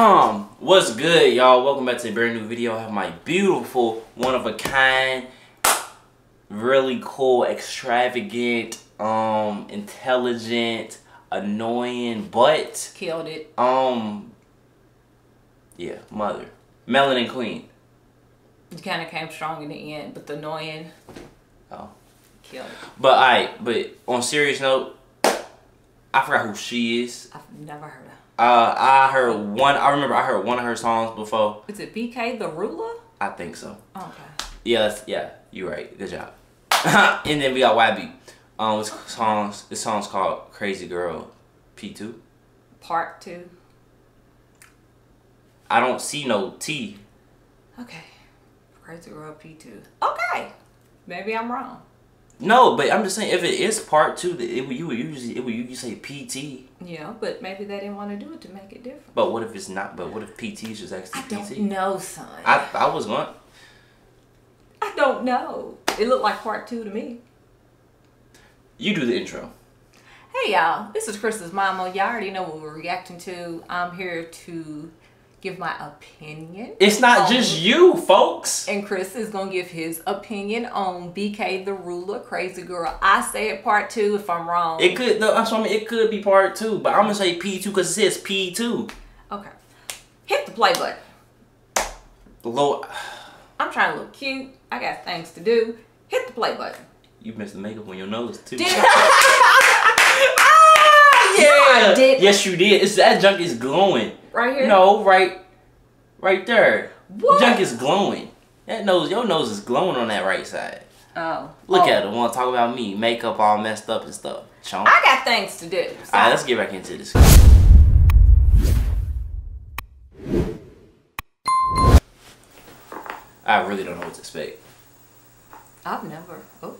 Um, what's good, y'all? Welcome back to a brand new video. I have my beautiful, one of a kind, really cool, extravagant, um, intelligent, annoying, but Killed it. um, yeah, mother, melanin queen. You kind of came strong in the end, but the annoying Oh, killed it. but I, but on serious note, I forgot who she is. I've never heard of. Uh, I heard one. I remember I heard one of her songs before. Is it Bktherula? I think so. Okay. Yeah, yeah, you're right. Good job. and then we got YB. Um, this song's this song's called "Crazy Girl" P2. Part two. I don't see no T. Okay. Crazy Girl P2. Okay. Maybe I'm wrong. No, but I'm just saying if it is part two, that it would you would usually it would you say PT. Yeah, but maybe they didn't want to do it to make it different. But what if it's not? But what if PT is just actually I don't PT? know, son. I I was going. I don't know. It looked like part two to me. You do the intro. Hey y'all, this is Chris's mama. Y'all already know what we're reacting to. I'm here to give my opinion. It's not on- just you, folks. And Chris is gonna give his opinion on Bktherula, Crazy Girl. I say it part two if I'm wrong. It could. No, that's what I mean. It could be part two, but I'm gonna say P two because it says P two. okay. Hit the play button. Lord, I'm trying to look cute. I got things to do. Hit the play button. you missed the makeup on your nose too. Did ah, Yeah. I did. Yes, you did. It's that junk is glowing. Right here? No, right, right there. What? Junk is glowing. That nose, your nose is glowing on that right side. Oh. Look Oh. at it. Want to talk about me? Makeup all messed up and stuff. Chomp. I got things to do. so- All right, let's get back into this. I really don't know what to expect. I've never. Oh.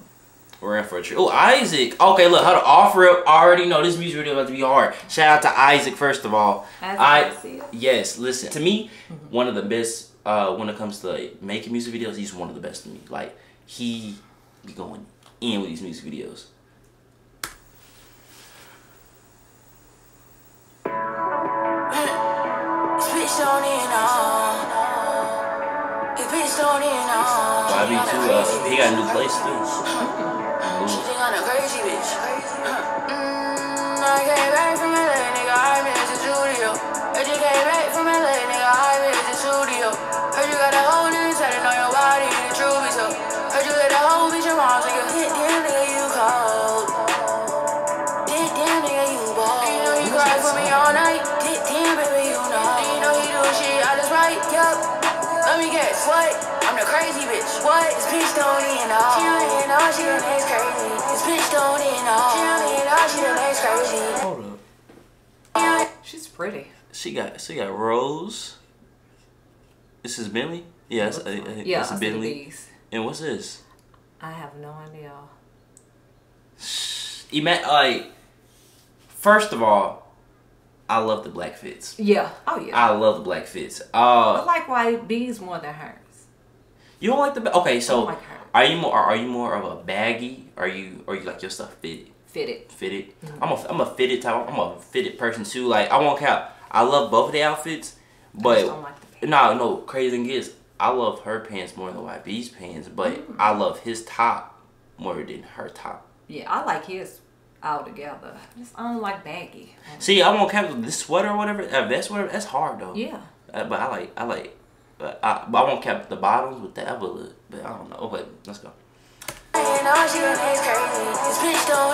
We're in for a treat. Oh, Isaac. Okay, look, how to offer it. I already know this music video is about to be hard. Shout out to Isaac first of all. Isaac I Garcia? yes, listen to me. Mm-hmm. One of the best uh, when it comes to like, making music videos. He's one of the best to me. Like he be going in with these music videos. Bitch don't even know. This bitch don't even know. YB too. Uh, he got a new place too. She think I'm a crazy bitch. Mm, I came back from LA, nigga. I miss the studio. I just came back from LA, nigga. I miss the studio. Heard you got a whole new tatted on your body, and the truth is so. Heard you let a whole bitch your mom, so you hit damn nigga, you cold. Hit damn nigga, you bold. You know you cry for me all night. Hit damn baby, you know. You know he do shit I just right, yup. Let me guess, what? I'm crazy bitch. What? This bitch don't even know. She don't even know she the next crazy. This bitch don't even know. She don't even know she the next crazy. Hold up. She's pretty. She got she got Rose. This is Bentley. Yes, uh, Yeah, that's I a see Bentley. And what's this? I have no idea. Ima- like, first of all, I love the black fits. Yeah. Oh yeah. I love the black fits. I Uh, like white bees more than hers. You don't like the ba- okay? So, like are you more? Are you more of a baggy? Are you? Or you like your stuff fitted? Fitted. Fitted. Mm-hmm. I'm a I'm a fitted type. I'm a fitted person too. Like I won't count. I love both of the outfits, I but just don't like the pants. no, no. Crazy thing is, I love her pants more than YB's pants, but Mm. I love his top more than her top. Yeah, I like his all together. Just I don't like baggy. See, I won't count this sweater or whatever. Uh, vest, whatever. That's hard though. Yeah. Uh, but I like, I like, but I, I won't cap the bottoms with the ever But I don't know. But let's go. This bitch don't.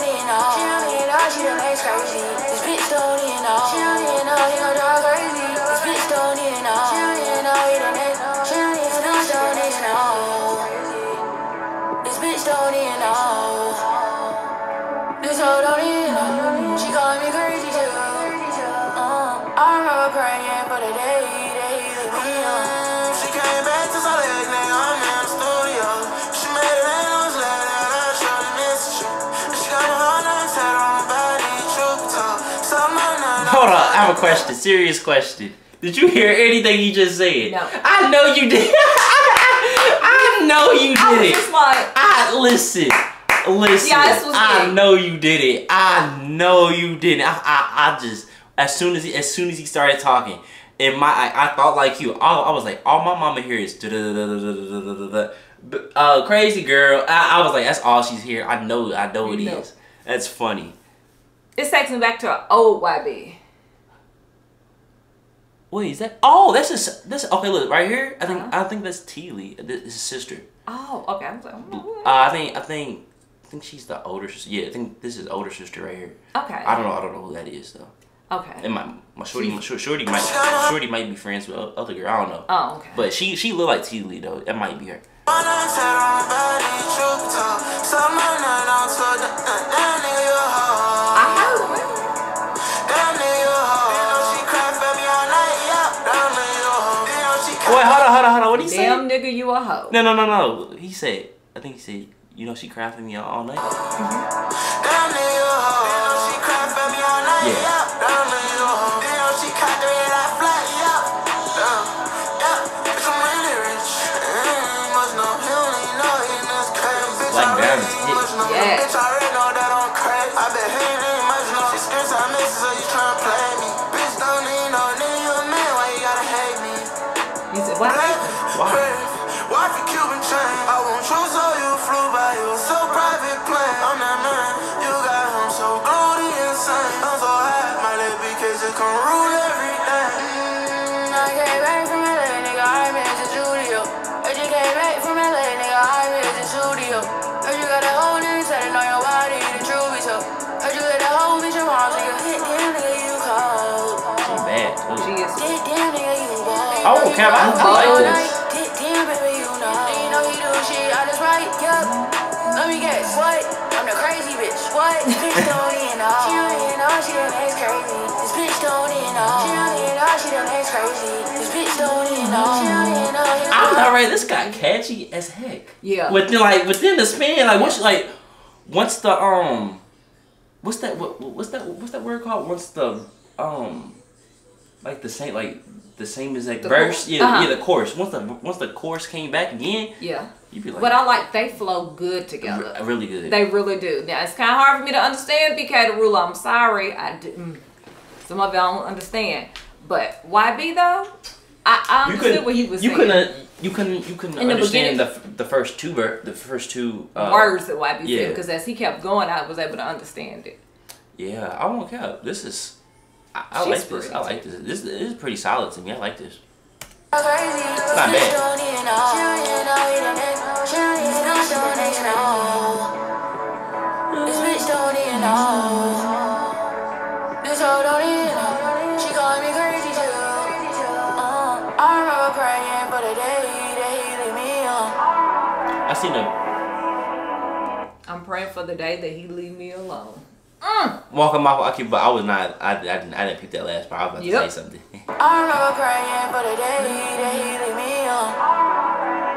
Hold on. I have a question. Serious question. Did you hear anything he just said? No. I know you did. I know you I was did just it. like, I listen. Listen. Yeah, this was I me. know you did it. I know you did it. I, I, I just as soon as he as soon as he started talking, in my I, I thought like you. All, I was like, all my mama here is da-da-da-da-da-da-da-da-da. But, uh, crazy girl. I, I was like, that's all she's here. I know, I know it is. You know. That's funny. This takes me back to an old YB. Wait, is that? Oh, that's just This okay. Look right here. I think Uh-huh. I think that's T Lee. This is his sister. Oh, okay. I was like, oh, Uh, I think I think I think she's the older sister. Yeah, I think this is older sister right here. okay. I don't know. I don't know who that is though. Okay. And my my shorty, my shor- shorty might shorty might be friends with other girl. I don't know. Oh, okay. But she she look like T Lee though. That might be her. Wait, hold on, hold on, hold on. What did he say? Damn nigga, you a hoe. No, no, no, no. He said. I think he said. You know she cried for me all, all night. That nigga you a hoe. You she cry for me all night, Yeah. yeah. That nigga you a hoe. You she cocked the red eye flat, yeah. Yeah, yeah. Bitch, I'm really rich. Mm, must know he know he in this crib. Bitch, I really must know. Yeah. Bitch, I already little BK rule everything. Mm, I came back from LA, nigga, I'm in the studio. I just came back from LA, nigga, I'm in the studio. Heard you got a whole nigga tatted on your body, the truth be so. Heard you got a whole bitch of moms, nigga, hit damn nigga, you cold. She bad She is. Hit damn nigga, you bald. Oh, Cap, I, I like this. Hit damn baby, you know. And you know he do shit out his right, yup. Let me guess, what? I'm the crazy bitch, what? This bitch don't even know. She don't even know she done acts crazy. This bitch don't even know. She don't even know she done acts crazy. This bitch don't even know. She don't even know. I'm not right. This got catchy as heck. Yeah. Within like within the span, like once like once the um, what's that? What, what's that? What's that word called? Once the um, like the same like the same exact The verse. Yeah, Uh-huh. yeah. The chorus. Once the once the chorus came back again, Yeah. you'd be like, But I like they flow good together. re- really good. They really do. Now it's kind of hard for me to understand Bktherula. I'm sorry, I didn't. Some of y'all don't understand, but YB though, I, I understood what he was you saying. couldn't. You couldn't. You couldn't In understand the, the first two ver- the first two uh, words that YB yeah. said because as he kept going, I was able to understand it. Yeah, I won't care. This is. I, I like this. I like this. This, this is pretty solid to me. I like this. It's not bad. I seen him. I'm praying for the day that he leave me alone. Mm. walking off. Okay, but I was not. I, I didn't. I didn't pick that last part. I was about Yep. to say something. I remember praying for the day that he leave me alone.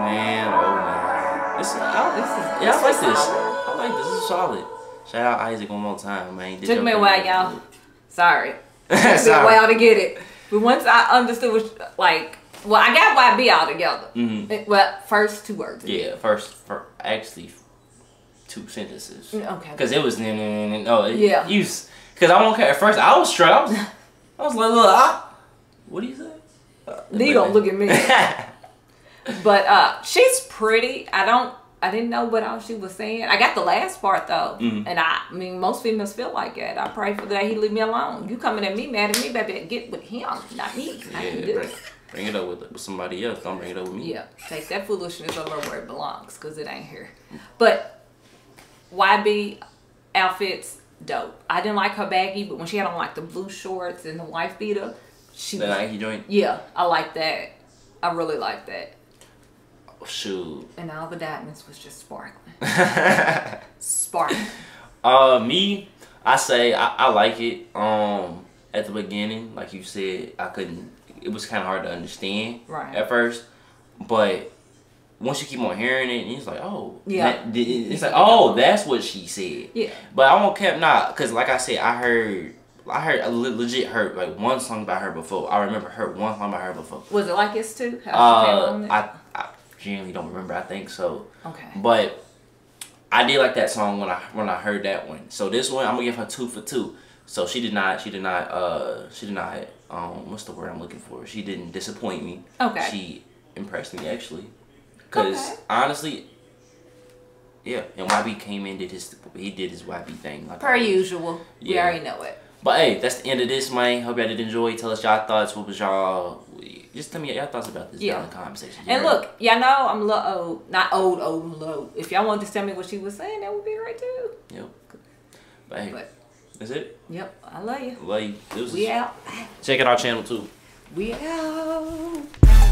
man, oh man, this. I, This is yeah, I like this. I like this. This is solid. Shout out Isaac one more time, man. Did Took me a while, y'all. Sorry. Took me a while to get it. But once I understood what, like, well, I got YB all together. Mhm. Well, first two words. Yeah, first, for actually, two sentences. Okay. Because it was no, no, no, no. Yeah. You, because I won't care. At first, I was struck. I was, I was like, look, ah, what do you say? Uh, You don't look at me. But uh, she's pretty. I don't. I didn't know what else she was saying. I got the last part though, Mhm. and I, I mean, most females feel like that. I pray for that he leave me alone. You coming at me, mad at me, baby? Get with him, not me. I can Yeah, do bring, it. Bring it up with, with somebody else. Don't bring it up with me. Yeah, take that foolishness over where it belongs, cause it ain't here. But YB outfits dope. I didn't like her baggy, but when she had on like the blue shorts and the wife beater, she The Nike joint. yeah, I like that. I really like that. Oh, shoot. And all the diamonds was just sparkling, sparkling. uh, me, I say I, I like it. Um, at the beginning, like you said, I couldn't. It was kind of hard to understand Right. at first, but once you keep on hearing it, it's like, oh, Yeah. that- it's like, oh, that's what she said. Yeah. But I won't kept not, cause like I said, I heard, I heard, I legit heard like one song by her before. I remember heard one song by her before. Was it like this too? How she came Uh, on? I, I genuinely don't remember. I think so. okay. But I did like that song when I when I heard that one. So this one I'm gonna give her two for two. So she did not she did not uh she did not um what's the word I'm looking for? She didn't disappoint me. Okay. She impressed me actually. Cause Okay. honestly, yeah, and YB came in did his he did his YB thing like Per always. usual. We already know it. But hey, that's the end of this, man. Hope y'all did enjoy. Tell us y'all thoughts. What was y'all? Just tell me y'all thoughts about this Yeah. down in the comment section. And look, y'all know I'm a little old. Not old, old, low. If y'all want to tell me what she was saying, that would be great too. Yep. But hey, But that's it. yep, I love you. Love you. Deuces. We out. Check out our channel too. We out.